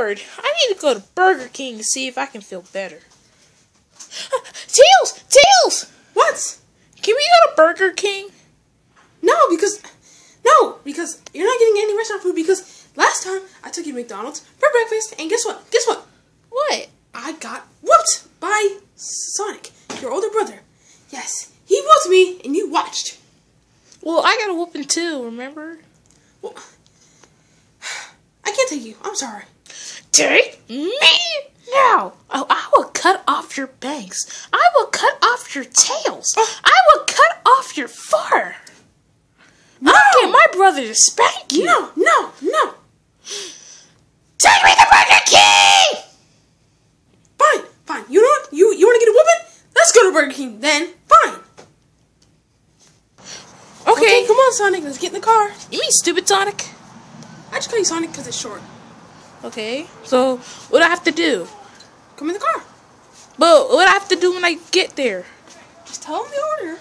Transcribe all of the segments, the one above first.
bored. I need to go to Burger King to see if I can feel better. Tails! Tails! What? Can we go to Burger King? No, because no, because you're not getting any restaurant food because last time I took you to McDonald's for breakfast, and guess what? Guess what? What? I got whooped by Sonic, your older brother. Yes, he whooped me, and you watched. Well, I got a whooping too, remember? Well, I can't take you. I'm sorry. Take me mm-hmm. now. Oh, I will cut off your bangs. I will cut off your tails. Oh. I will cut off your fur. No. I'll get my brother to spank you. No, no, no. Take me to Burger King! Fine, fine. You know what? You you want to get a whooping? Let's go to Burger King then. Fine. Okay. come on, Sonic. Let's get in the car. You mean stupid Sonic? I just call you Sonic because it's short. Okay. So, what do I have to do? Come in the car. But what do I have to do when I get there? Just tell him the order.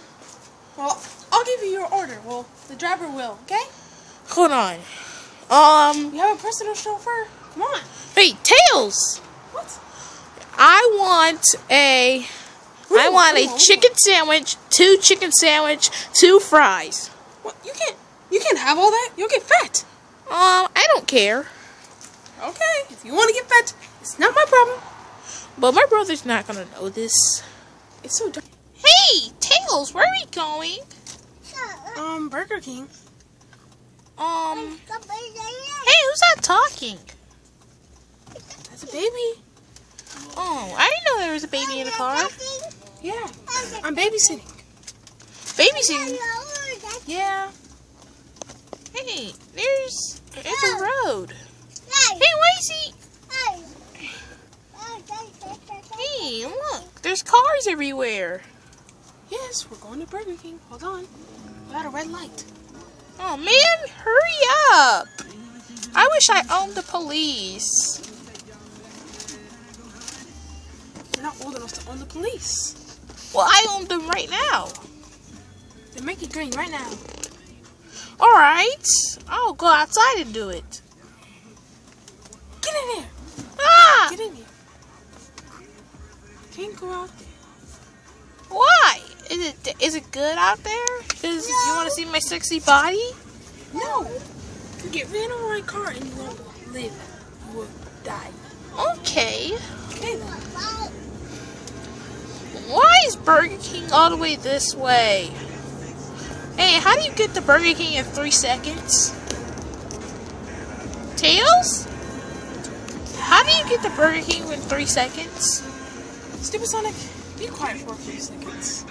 Well, I'll give you your order. Well, the driver will. Okay? Hold on. Um, You have a personal chauffeur. Come on. hey, Tails! What? I want a I Ooh, want ooh, a ooh. chicken sandwich, two chicken sandwich, two fries. What? You can't. You can't have all that. You'll get fat. Um, I don't care. Okay. If you want to get fat, it's not my problem. But my brother's not gonna know this. It's so dark. Hey, Tails, where are we going? Um, Burger King. Um, hey, who's that talking? That's a baby. Oh, I didn't know there was a baby in the car. Yeah. I'm babysitting. Babysitting. Yeah. Hey, there's there's a road. Hey, why is he? Hey, look, there's cars everywhere. Yes, we're going to Burger King. Hold on. We got a red light. Oh man, hurry up! I wish I owned the police. You're not old enough to own the police. Well, I own them right now. Then make it green right now. All right, I'll go outside and do it. Get in there. Ah! Get in here. Can't go out there. Why? Is it is it good out there? Cause you want to see my sexy body? No. You get ran over by a car and you won't live. You will die. Okay. Okay then. Why is Burger King all the way this way? Hey, how do you get to Burger King in three seconds? Tails? How do you get to Burger King in three seconds? Stupid Sonic, be quiet for a few seconds.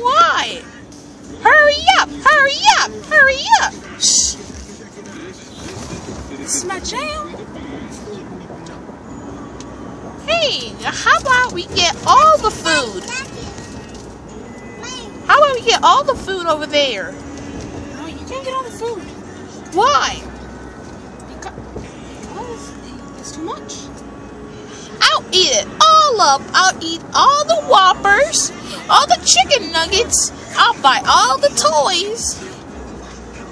Why? Hurry up! Hurry up! Hurry up! Shh. This is my jam. Hey, how about we get all the food? How about we get all the food over there? No, you can't get all the food. Why? Too much. I'll eat it all up. I'll eat all the Whoppers, all the chicken nuggets. I'll buy all the toys.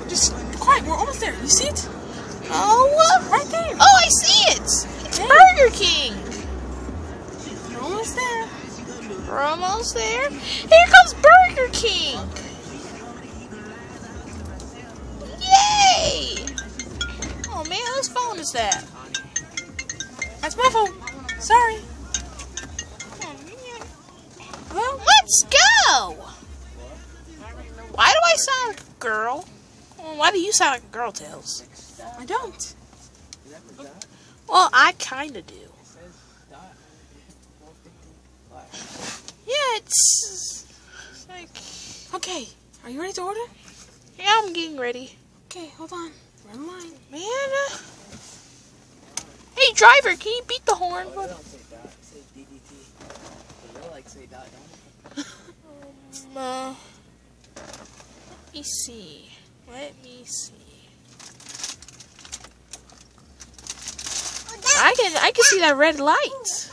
Just quiet, we're almost there. You see it? Oh, what? Right there. Oh, I see it. It's. Burger King. You're almost there. We're almost there. Here comes Burger King. Yay! Oh man, whose phone is that? That's my phone. Sorry. Well, let's go. Why do I sound like a girl? Why do you sound like a girl, Tails? I don't. Well, I kind of do. Yeah, it's, it's like Okay, are you ready to order? yeah, I'm getting ready. Okay, hold on. In line. Man. uh, Hey, driver, can you beat the horn? They don't say dot, say DDT. They like say dot, don't Um, uh, let me see. Let me see. I can I can see that red light.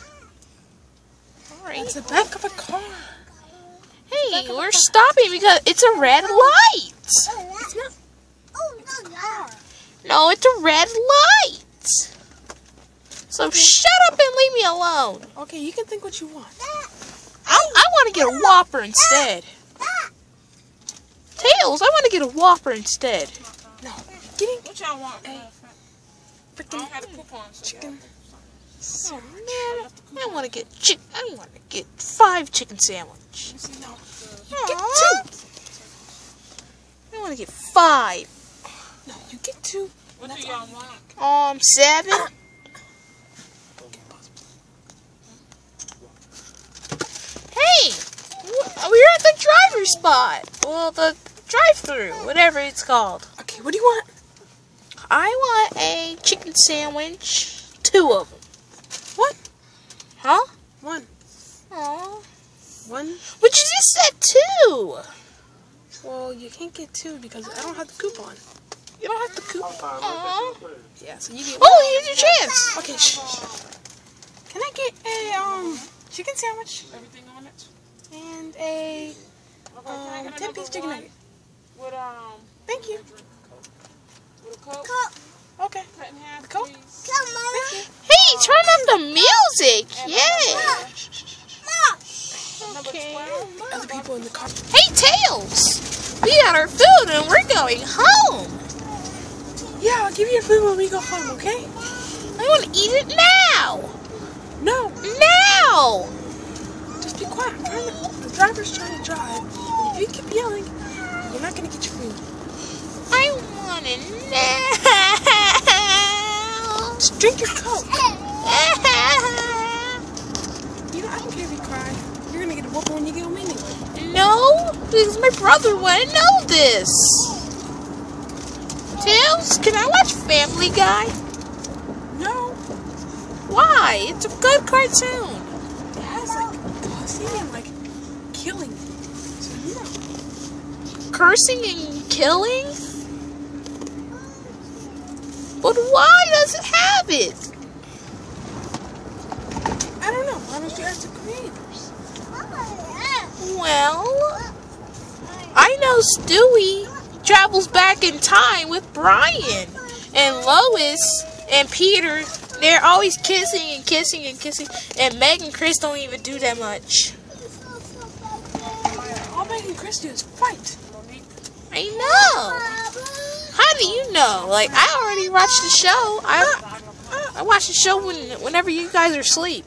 All right. It's the back of a car. Hey, we're stopping because it's a red light. It's not. No, it's a red light. So shut up and leave me alone. Okay, you can think what you want. I, I want to get a Whopper instead. Tails, I want to get a Whopper instead. No, getting What y'all want? a I freaking don't have the coupons. chicken. Oh man, I want to get chick. I want to get five chicken sandwich. No, Aw. two. I want to get five. No, you get two. What do y'all want? Um, seven. Hey, we're at the driver spot. Well, the drive-through, whatever it's called. Okay, what do you want? I want a chicken sandwich, two of them. What? Huh? One. Aw. One. But you just said two. Well, you can't get two because I don't have the coupon. You don't have the coupon. Aw. Yeah, so you get. Oh, here's your chance. Okay, shh. Can I get a um chicken sandwich Everything on it? and a Okay, can I um ten piece chicken nugget? With, um, Thank you. with a Coke? Okay. Cut in half, Coke? please. Hey, turn up the music. Yeah. Number Okay. Other people in the car. Hey, Tails. We got our food and we're going home. Yeah, I'll give you your food when we go home. Okay? I want to eat it now. No, Now. just be quiet. To, the driver's trying to drive. If you keep yelling, you're not gonna get your food. I want it now. Just drink your coke. You know, I don't care if you cry. You're gonna get a whoop when you get home anyway. no, because my brother wouldn't know this. Tails, can I watch Family Guy? No, Why? It's a good cartoon. It has like cussing and like killing. So you. Cursing and killing? But why does it have it? I don't know. Why don't you ask the creators? Well, I know Stewie travels back in time with Brian and Lois and Peter. They're always kissing and kissing and kissing, and Meg and Chris don't even do that much. All Meg and Chris do is fight. I know. How do you know? Like I already watched the show. I I watch the show when whenever you guys are asleep.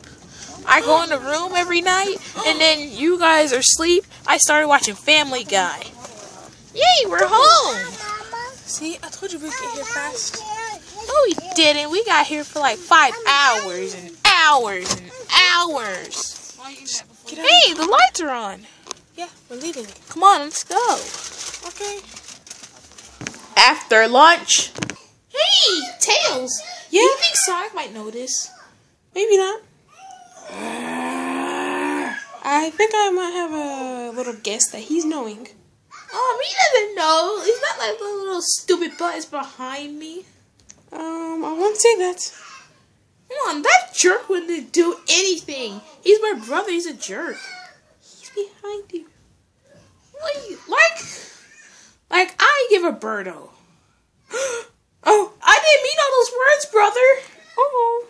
I go in the room every night, and then you guys are asleep. I started watching Family Guy. Yay, we're home. See, I told you we'd get here fast. No, we didn't. We got here for like five hours and hours and hours. Why you eat that before? Get out. Hey, the lights are on. Yeah, we're leaving. Come on, let's go. Okay. After lunch. Hey, Tails. Yeah. You think Sonic might notice? Maybe not. I think I might have a little guess that he's knowing. Um, he doesn't know. He's not like the little stupid butt is behind me. Um, I won't say that. Come on, that jerk wouldn't do anything. He's my brother. He's a jerk. He's behind you. What you, like, like I give a birdo. Oh, I didn't mean all those words, brother. oh.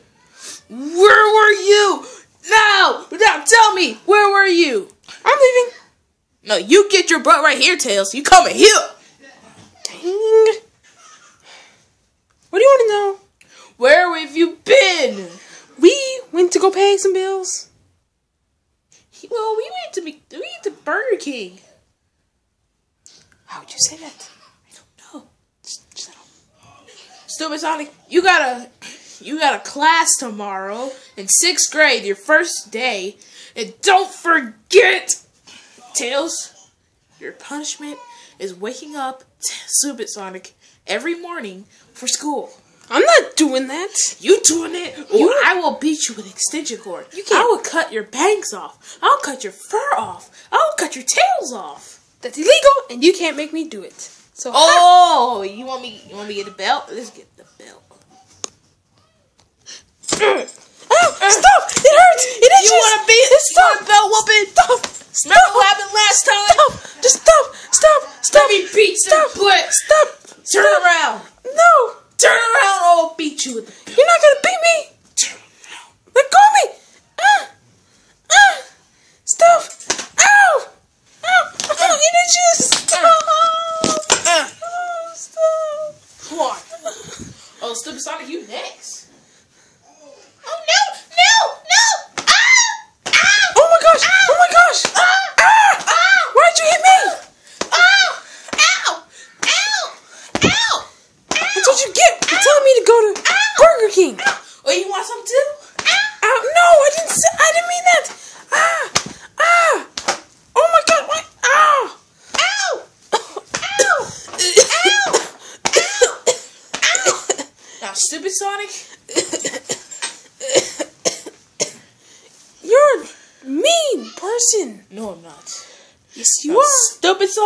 Where were you? Now, now tell me, where were you? I'm leaving. No, you get your butt right here, Tails. You coming here. Dang. What do you want to know? Where have you been? We went to go pay some bills. Well, we went to Mc- we went to Burger King. How would you say that? I don't know. stupid Sonic, you got a you got a class tomorrow in sixth grade, your first day, and don't forget, Tails, your punishment is waking up Stupid Sonic every morning for school. I'm not doing that. You doing it, or I will beat you with an extension cord. You can't- I will cut your bangs off. I'll cut your fur off. I'll cut your tails off. That's illegal, and you can't make me do it. So, Oh, you want me? You want me to get the belt? Let's get the belt. oh, stop! It hurts. It itches. You want to be? You a belt whooping? Stop! Remember what happened last time? Stop! Just stop! Stop! Stop! Let me beat Stop! Stop! Turn no. around. No. Turn around or I'll beat you with the You're not going to beat me. Turn around. Let go of me. Ah. Ah. Stop.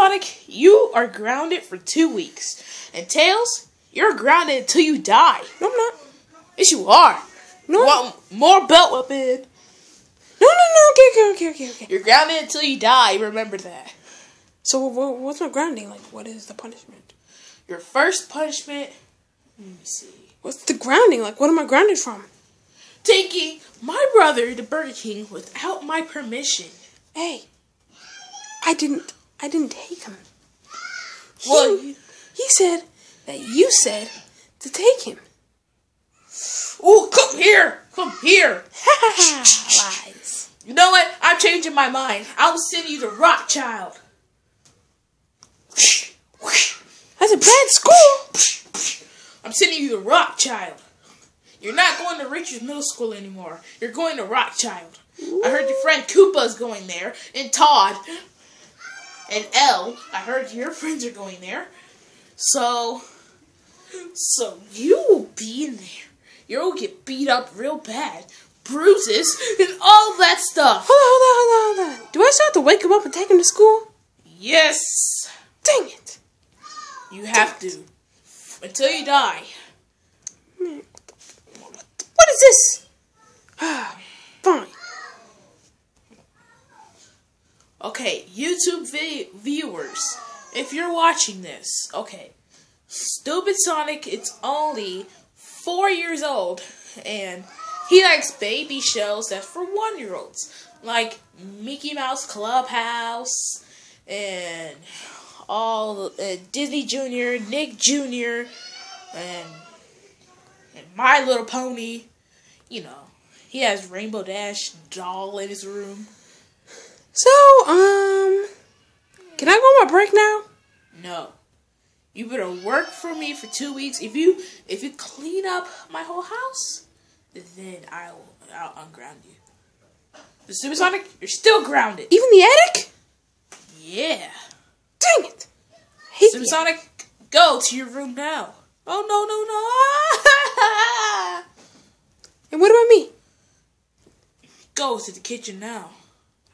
Sonic, you are grounded for two weeks. And Tails, you're grounded until you die. No, I'm not. Yes, you are. No. Want more belt weapon? No, no, no. Okay, okay, okay, okay, okay. You're grounded until you die. Remember that. So, what's my grounding? Like, what is the punishment? Your first punishment. Let me see. What's the grounding? Like, what am I grounded from? Taking my brother to Burger King without my permission. Hey, I didn't. I didn't take him. Well, he, he said that you said to take him. Oh, come here! Come here! Lies. You know what? I'm changing my mind. I'll send you to Rockchild. That's a bad school. I'm sending you to Rockchild. You're not going to Richards Middle School anymore. You're going to Rockchild. I heard your friend Koopa's going there, and Todd, and L. I heard your friends are going there. So, so you will be in there. You'll get beat up real bad, bruises, and all that stuff. Hold on, hold on, hold on, hold on. Do I still have to wake him up and take him to school? Yes, Dang it. you have to until you die. What is this? Fine. Okay, YouTube vi- viewers, if you're watching this, okay, Stupid Sonic, it's only four years old, and he likes baby shows that's for one year olds, like Mickey Mouse Clubhouse, and all uh, Disney Junior, Nick Jr., and, and My Little Pony. You know, he has Rainbow Dash doll in his room. So, um, can I go on my break now? No. You better work for me for two weeks. If you if you clean up my whole house, then I'll I'll unground you. The Supersonic, you're still grounded. Even the attic? Yeah. Dang it. I hate the attic. Supersonic, go to your room now. Oh no no no! And what about me? go to the kitchen now.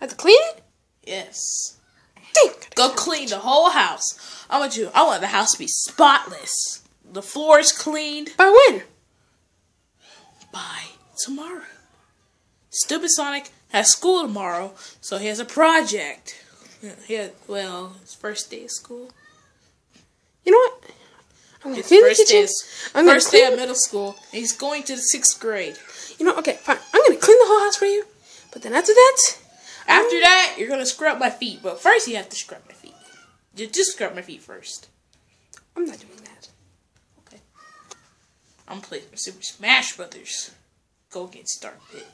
I have to clean it? Yes. Dang. Go clean the whole house. I want you. I want the house to be spotless. The floors cleaned. By when? by tomorrow. Stupid Sonic has school tomorrow, so he has a project. He had, well, his first day of school. You know what? I'm gonna clean the kitchen. of, I'm first day of middle school. and He's going to the sixth grade. You know, okay, fine. I'm gonna clean the whole house for you. But then after that, After that, you're gonna scrub my feet. But first, you have to scrub my feet. You just scrub my feet first. I'm not doing that. Okay. I'm playing Super Smash Brothers. Go against Star Pit.